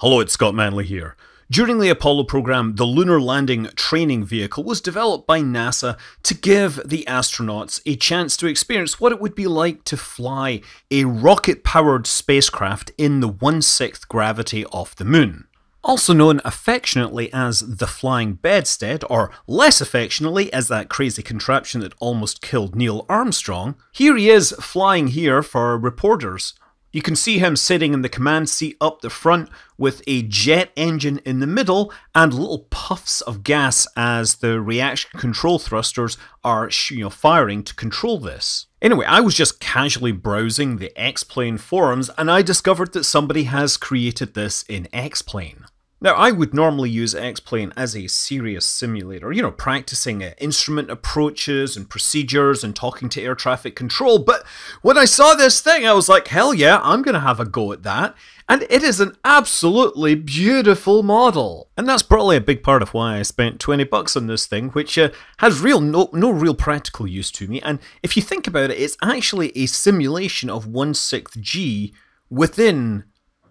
Hello, it's Scott Manley here. During the Apollo program, the Lunar Landing Training Vehicle was developed by NASA to give the astronauts a chance to experience what it would be like to fly a rocket powered spacecraft in the one sixth gravity of the Moon. Also known affectionately as the Flying Bedstead, or less affectionately as that crazy contraption that almost killed Neil Armstrong, here he is flying here for reporters. You can see him sitting in the command seat up the front with a jet engine in the middle and little puffs of gas as the reaction control thrusters are you know, firing to control this. Anyway, I was just casually browsing the X-Plane forums and I discovered that somebody has created this in X-Plane. Now, I would normally use X-Plane as a serious simulator, you know, practicing uh, instrument approaches and procedures and talking to air traffic control, but when I saw this thing, I was like, hell yeah, I'm going to have a go at that. And it is an absolutely beautiful model. And that's probably a big part of why I spent 20 bucks on this thing, which uh, has real no, no real practical use to me. And if you think about it, it's actually a simulation of 1 6th G within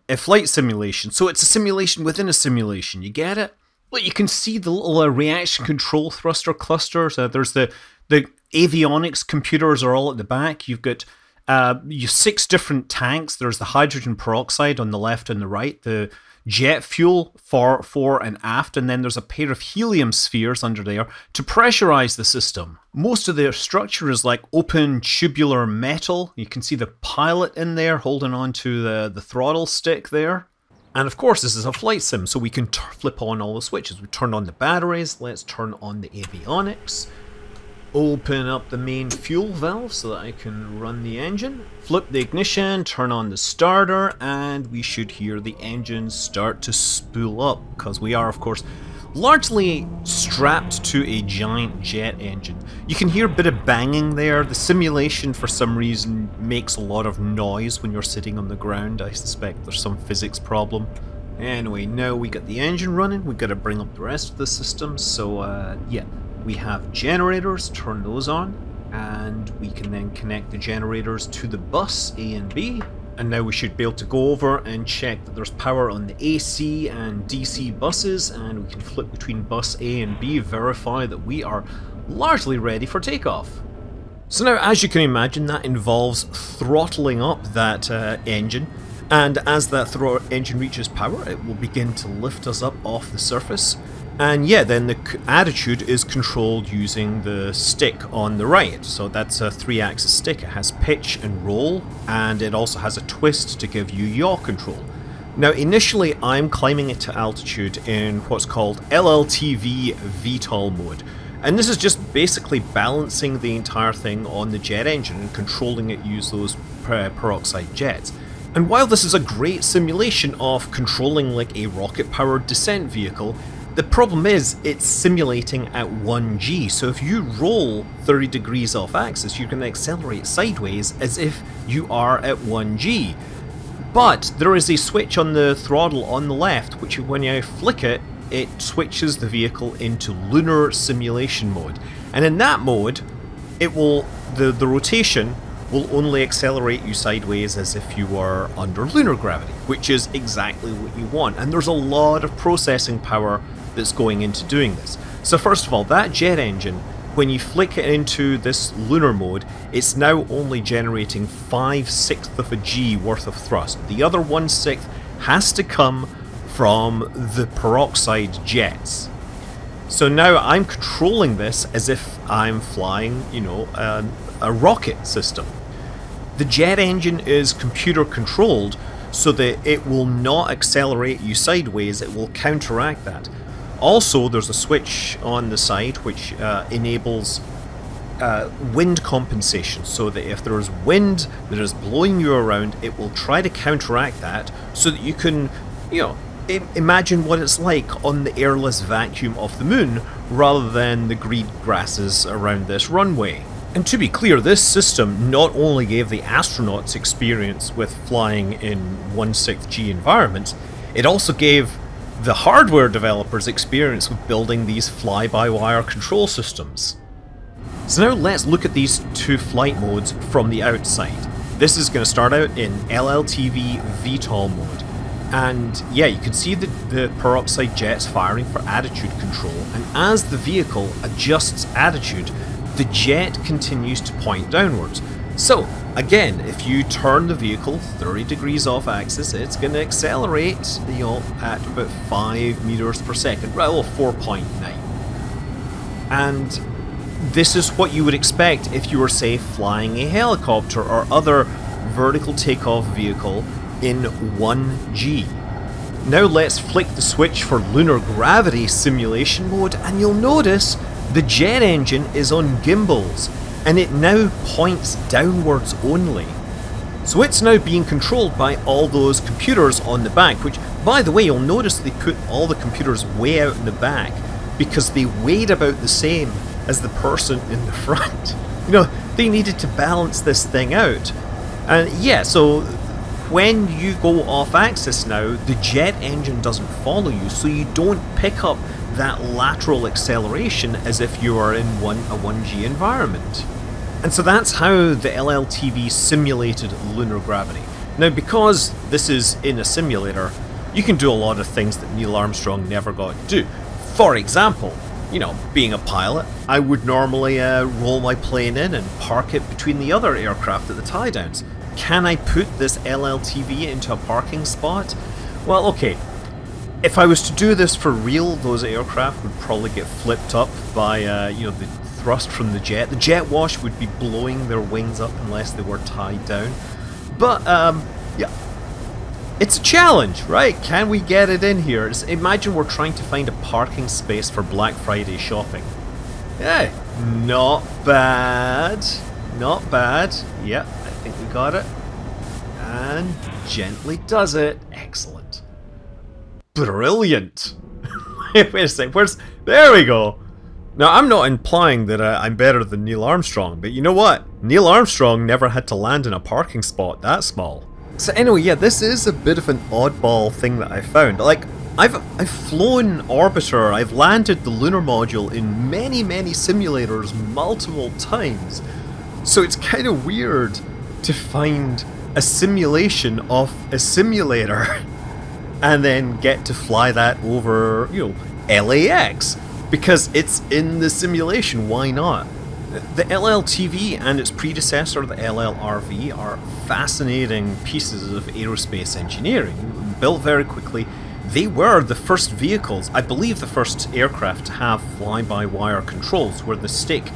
a flight simulation. So it's a simulation within a simulation. You get it? Well, you can see the little uh, reaction control thruster clusters. Uh, there's the the avionics computers are all at the back. You've got uh, you six different tanks. There's the hydrogen peroxide on the left and the right. The jet fuel for fore and aft, and then there's a pair of helium spheres under there to pressurize the system. Most of their structure is like open tubular metal. You can see the pilot in there holding on to the, the throttle stick there. And of course, this is a flight sim, so we can flip on all the switches. We turn on the batteries, let's turn on the avionics open up the main fuel valve so that I can run the engine, flip the ignition, turn on the starter, and we should hear the engine start to spool up, because we are, of course, largely strapped to a giant jet engine. You can hear a bit of banging there. The simulation, for some reason, makes a lot of noise when you're sitting on the ground. I suspect there's some physics problem. Anyway, now we got the engine running, We've got to bring up the rest of the system, so uh, yeah, we have generators, turn those on, and we can then connect the generators to the bus A and B. And now we should be able to go over and check that there's power on the AC and DC buses, and we can flip between bus A and B, verify that we are largely ready for takeoff. So now, as you can imagine, that involves throttling up that uh, engine, and as that thruster engine reaches power, it will begin to lift us up off the surface. And yeah, then the attitude is controlled using the stick on the right. So that's a three axis stick. It has pitch and roll, and it also has a twist to give you yaw control. Now, initially, I'm climbing it to altitude in what's called LLTV VTOL mode. And this is just basically balancing the entire thing on the jet engine and controlling it use those uh, peroxide jets. And while this is a great simulation of controlling like a rocket powered descent vehicle, the problem is, it's simulating at 1g, so if you roll 30 degrees off axis, you can accelerate sideways as if you are at 1g. But there is a switch on the throttle on the left, which when you flick it, it switches the vehicle into lunar simulation mode. And in that mode, it will the, the rotation will only accelerate you sideways as if you were under lunar gravity, which is exactly what you want. And there's a lot of processing power that's going into doing this. So first of all, that jet engine, when you flick it into this lunar mode, it's now only generating 5 sixths of a G worth of thrust. The other 1 sixth has to come from the peroxide jets. So now I'm controlling this as if I'm flying, you know, a, a rocket system. The jet engine is computer controlled so that it will not accelerate you sideways, it will counteract that. Also, there's a switch on the side which uh, enables uh, wind compensation, so that if there is wind that is blowing you around, it will try to counteract that, so that you can, you know, imagine what it's like on the airless vacuum of the moon, rather than the green grasses around this runway. And to be clear, this system not only gave the astronauts experience with flying in 1 6 G environments, it also gave the hardware developers experience with building these fly-by-wire control systems. So now let's look at these two flight modes from the outside. This is going to start out in LLTV VTOL mode. And yeah, you can see the, the peroxide jets firing for attitude control, and as the vehicle adjusts attitude, the jet continues to point downwards. So, again, if you turn the vehicle 30 degrees off axis, it's going to accelerate you know, at about 5 meters per second, right, well, 4.9. And this is what you would expect if you were, say, flying a helicopter or other vertical takeoff vehicle in 1G. Now let's flick the switch for lunar gravity simulation mode and you'll notice the jet engine is on gimbals and it now points downwards only. So it's now being controlled by all those computers on the back, which by the way you'll notice they put all the computers way out in the back because they weighed about the same as the person in the front. You know, they needed to balance this thing out. And yeah, so when you go off axis now, the jet engine doesn't follow you, so you don't pick up that lateral acceleration as if you are in one a 1G environment. And so that's how the LLTV simulated lunar gravity. Now because this is in a simulator, you can do a lot of things that Neil Armstrong never got to do. For example, you know, being a pilot, I would normally uh, roll my plane in and park it between the other aircraft at the tie downs. Can I put this LLTV into a parking spot? Well, okay. If I was to do this for real, those aircraft would probably get flipped up by, uh, you know, the thrust from the jet. The jet wash would be blowing their wings up unless they were tied down. But, um, yeah, it's a challenge, right? Can we get it in here? It's, imagine we're trying to find a parking space for Black Friday shopping. Yeah, not bad. Not bad. Yep, I think we got it. And gently does it. Excellent. Brilliant. Wait a sec, where's... There we go. Now, I'm not implying that uh, I'm better than Neil Armstrong, but you know what? Neil Armstrong never had to land in a parking spot that small. So anyway, yeah, this is a bit of an oddball thing that I found. Like, I've I've flown Orbiter, I've landed the lunar module in many, many simulators multiple times. So it's kind of weird to find a simulation of a simulator and then get to fly that over, you know, LAX. Because it's in the simulation, why not? The LLTV and its predecessor, the LLRV, are fascinating pieces of aerospace engineering, built very quickly. They were the first vehicles, I believe the first aircraft to have fly-by-wire controls, where the stick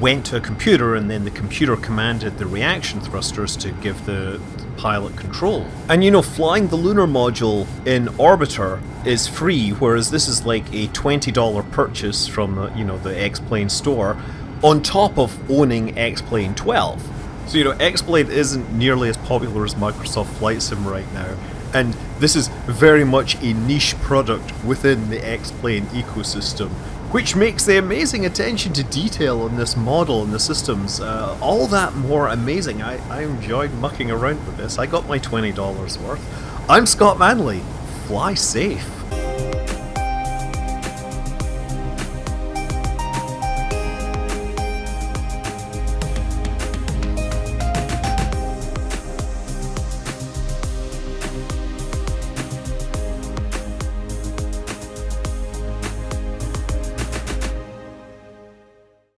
went to a computer and then the computer commanded the reaction thrusters to give the pilot control. And you know, flying the lunar module in Orbiter is free, whereas this is like a $20 purchase from, the, you know, the X-Plane store, on top of owning X-Plane 12. So, you know, X-Plane isn't nearly as popular as Microsoft Flight Sim right now, and this is very much a niche product within the X-Plane ecosystem, which makes the amazing attention to detail on this model and the systems uh, all that more amazing. I, I enjoyed mucking around with this. I got my $20 worth. I'm Scott Manley. Fly safe.